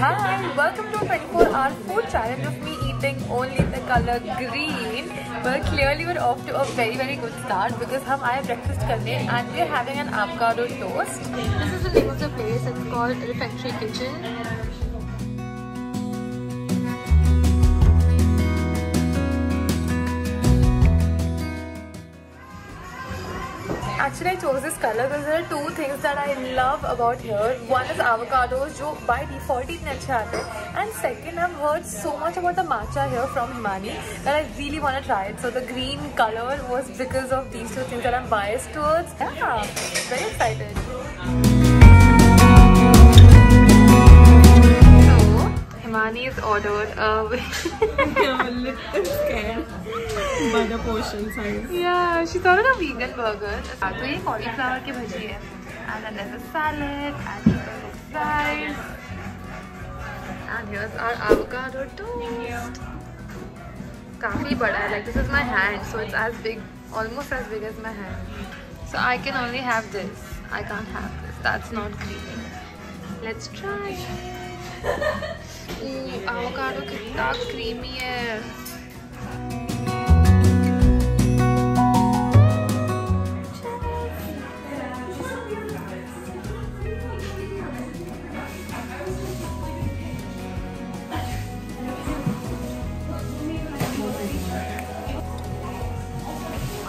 Hi, welcome to 24 hour food challenge of me eating only the color green. Well, clearly we're off to a very very good start because hum aaye breakfast karne and we're having an avocado toast. This is the name of the place. It's called Refectory Kitchen. Actually, I chose this color because there are two things that I love about here. One is avocados, जो by default ही इतने अच्छे आते हैं. And second, I've heard so much about the matcha here from Himani that I really want to try it. So the green color was because of these two things that I'm biased towards. Yeah, very excited. So, Himani's ordered a I'm a little scared by the portion size. Yeah, she thought it a vegan burger. तो ये cauliflower की भजी है. And then there's a salad and chicken fries. And here's our avocado toast. काफी बड़ा है. Like this is my hand, so it's as big, almost as big as my hand. So I can only have this. I can't have this. That's not creamy. Let's try. Ooh, avocado कितना creamy है.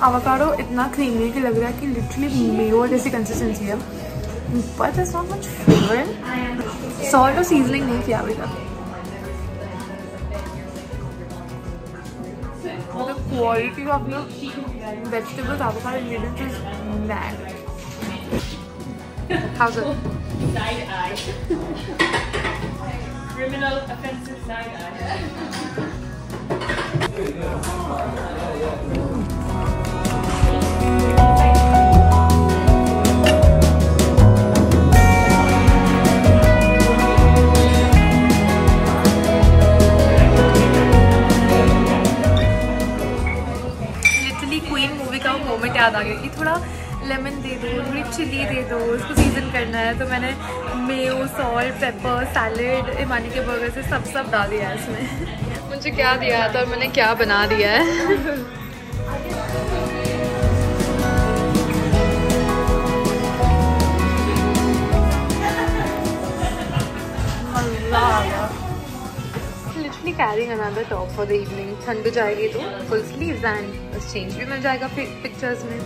Avocado इतना creamy की लग रहा है कि literally mayo जैसी consistency है। But is not much favour salt और सीजनिंग नहीं किया अभी तक। क्वालिटी याद आ गया कि थोड़ा लेमन दे दो थोड़ी चिली दे दो उसको सीज़न करना है। तो मैंने मेयो सॉल्ट पेपर सैलेड इमानी के बर्गर से सब सब डाल दिया है इसमें। मुझे क्या दिया था और मैंने क्या बना दिया है? Carrying another top for the evening ठंड जाएगी तो फुल स्लीव एंड चेंज भी मिल जाएगा पिक्चर्स में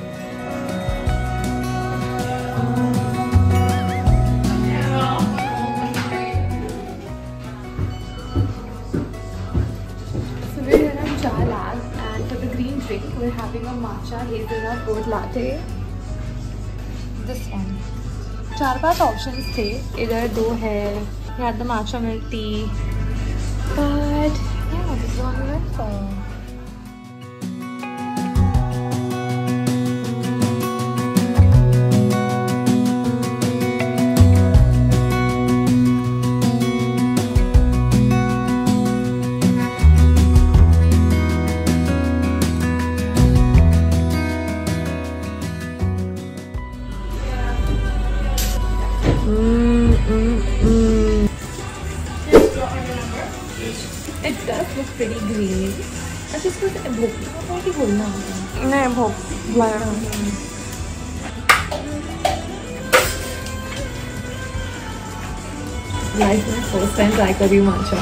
चार पाँच ऑप्शन थे इधर दो है याद matcha milk tea yeah, this is the one we went for. It does look pretty green. अच्छा इसको भोग ही बोलना होगा नहीं भोग लाइफ में फर्स्ट टाइम ट्राई कर रही हूँ matcha.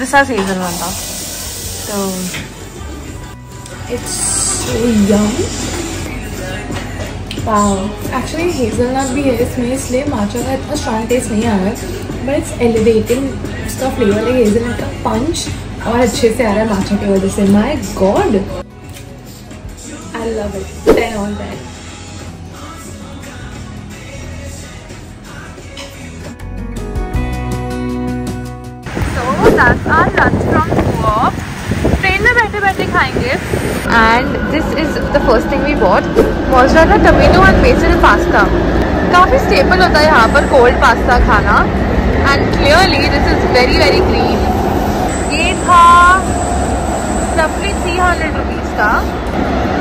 This has hazelnut now. So it's so yum. Actually hazelnut भी है इसमें, इसलिए माचा का इतना स्ट्रॉन्ग टेस्ट नहीं आ रहा है. बट इट्स एलिवेटिंग उसका फ्लेवर है हेजलनट का पंच और अच्छे से आ रहा है माचा की वजह से. My god I love it on that That's our lunch from Goa. Train में बैठे बैठे खाएँगे. And this is the first thing we bought mozzarella tomato and basil pasta काफ़ी स्टेबल होता है यहाँ पर कोल्ड पास्ता खाना. And clearly this is very very green ये था रफली थ्री हंड्रेड रुपीज़ का.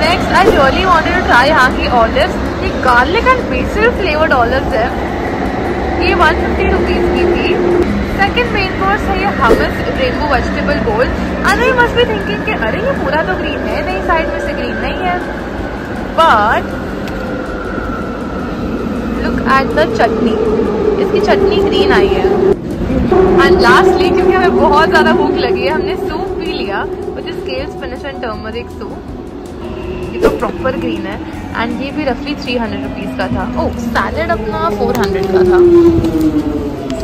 Next I really wanted to try यहाँ की ऑलिव्स ये garlic and basil flavoured olives है. ये वन फिफ्टी रुपीज़ की थी. सेकेंड मेन कोर्स है ये हमस रेनबो वेजिटेबल बोल आई मस्ट बी थिंकिंग कि अरे, ये पूरा तो ग्रीन है, नहीं साइड में से ग्रीन नहीं है। But look at the chutney. इसकी चटनी ग्रीन आई है। एंड लास्टली क्योंकि हमें बहुत ज़्यादा भूख लगी है, हमने सूप भी लिया which is scales finish and turmeric soup ये तो प्रॉपर ग्रीन है। एंड ये भी रफली थ्री हंड्रेड रुपीज़ का था। ओह सैलड अपना फोर हंड्रेड का था।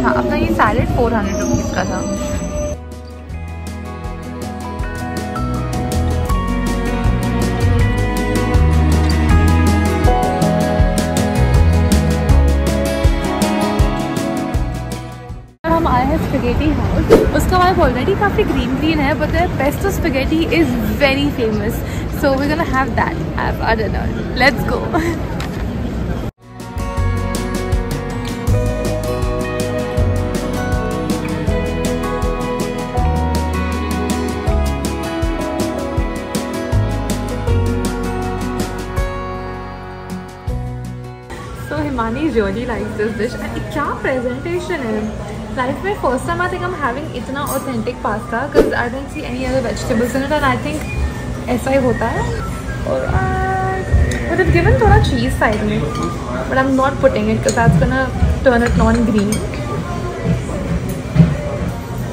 हाँ अपना ये सैलड फोर हंड्रेड रुपीज़ का था। हम आए हैं स्पेगेटी हाउस उसका वाइब ऑलरेडी काफ़ी ग्रीन ग्रीन है but pesto spaghetti is very famous so we gonna have that have a dinner let's go So really likes this dish. And क्या presentation है? Life में first time I think I'm having इतना authentic pasta because I don't see any other vegetables in it and I think ऐसा ही होता है. और would have given थोड़ा cheese side में, but I'm not putting it because that's gonna turn it non-green.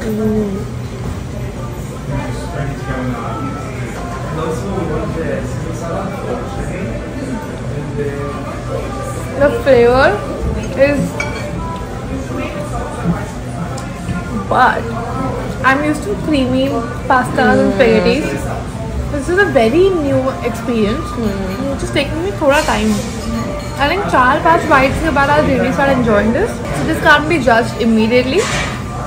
Ooh. The flavor is but I'm used to creamy pastas and spaghettis. This is a very new experience. Mm. It's just taking me थोड़ा time. I think चार पाँच bites के बाद I'll really start enjoying this. So this can't be judged immediately.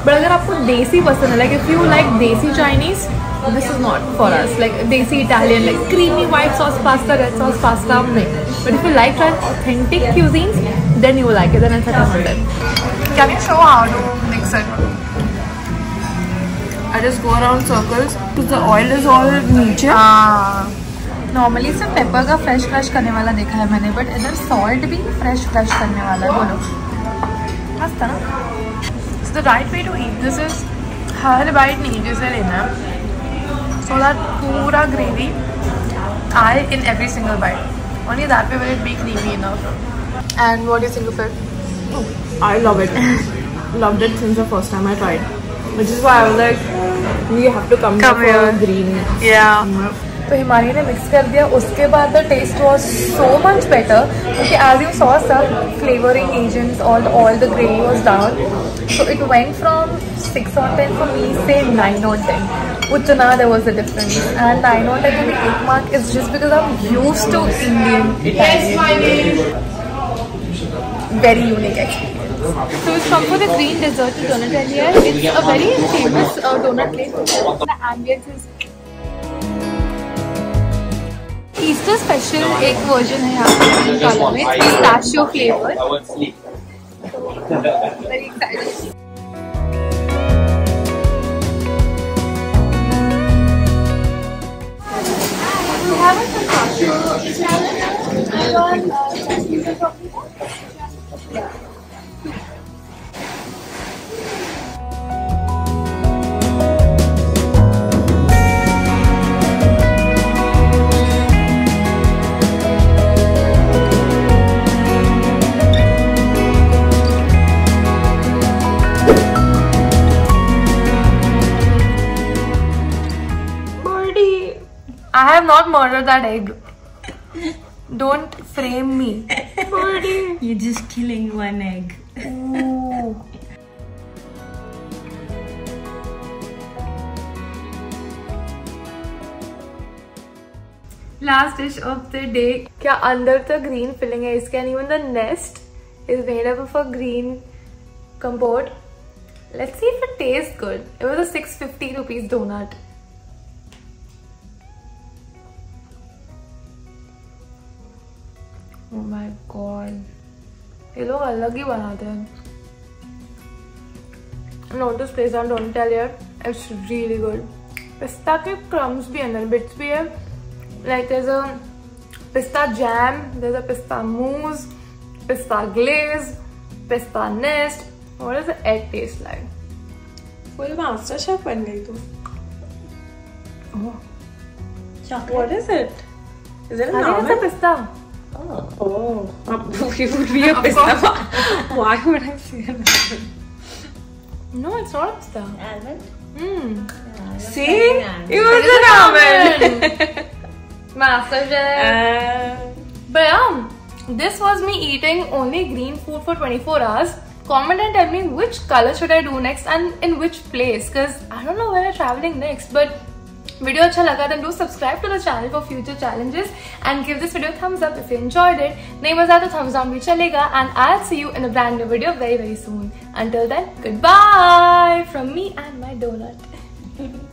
But अगर आपको देसी पसंद है, like if you like देसी Chinese, this is not for us. Like desi Italian, like creamy white sauce pasta, red sauce pasta, nahi. But if you like trying authentic cuisines, then you will like it. Then it's a content. Can you show how to mix it? I just go around circles because the oil is all नीचे हाँ normally सिर्फ़ paper का fresh fresh करने वाला देखा है मैंने but इधर सॉल्ट भी फ्रेश फ्रेश करने वाला है बोलो मस्त है ना the right way to eat this is her bite नीचे से लेना है थोड़ा पूरा ग्रेवी आए इन एवरी सिंगल बाइट और ये दाल पे way be creamy in and what is single फिर I love it love it since the first time I tried Which is why I was like, we have to come, come here. Green. Mm-hmm. तो हिमाली ने mix कर दिया। उसके बाद the taste was so much better क्योंकि as you saw sir flavouring agent all all the gravy was down so it went from six on ten for me से nine on ten उतना there was the difference and nine on ten में एक mark is just because I am use to Indian very unique experience. So it's come for the green dessert to Donut Earlier. It's a very famous uh, donut place. The ambience is Easter special एक version है यहाँ पे colour में pistachio flavour have a pistachio salad and one uh, chutney for chocolate. Yeah. Not murdered that egg. Don't frame me. You're just killing one egg. Ooh. Last dish of the day. क्या अंदर तक green filling है इसके and even the nest is made up of a green compote. Let's see if it tastes good. It was a 650 rupees donut. Oh my god. ये लोग अलग ही बनाते हैं. This place, I don't tell you. It's really good. पिस्ता के crumbs भी अंदर, bits भी है. Like there's a pista jam, there's a pista mousse, pista glaze, pista nest. What does the egg taste like? Full master chef बन गई तू Oh, What is it? Is it a I think it's a pista. Oh, it would be a pista. Why would I say a ramen? No, it's not a pista. Almond? Hmm. See? It It was an almond. a. Master chef. Uh, But yeah, this was me eating only green food for 24 hours. Comment and tell me which color should I do next and in which place because I don't know where I'm traveling next. But video अच्छा लगा तो do subscribe to the channel for future challenges and give this video thumbs up if you enjoyed it नहीं मज़ा आया तो thumbs down भी चलेगा and I see you in a brand new video very very soon until then goodbye from me and my donut